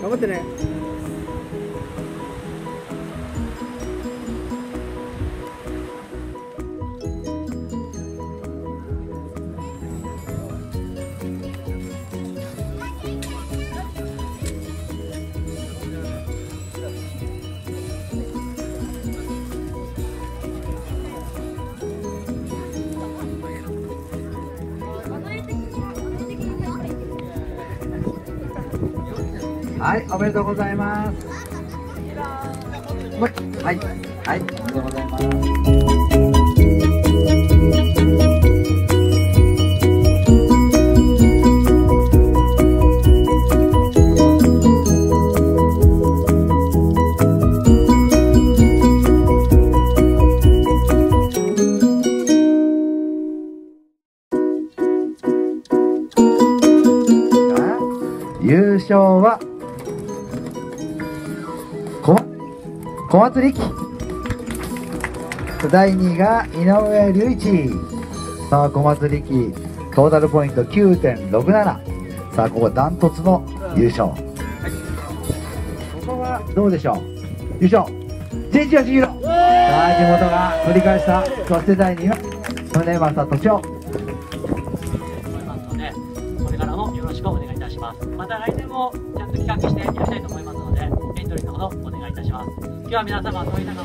搞不定嘞。はい、おめでとうございます。はい、はい、おめでとうございます。優勝は小松力第2位が井上隆一。さあ小松力トータルポイント9.67さあここダントツの優勝、はい、ここはどうでしょう？優勝。千一八弘さあ地元が取り返した。そして第2位は宗正敏夫。これからもよろしくお願いいたします。また来年もちゃんと企画してやりたいと思いますのでお願いいたします。今日は皆様遠い中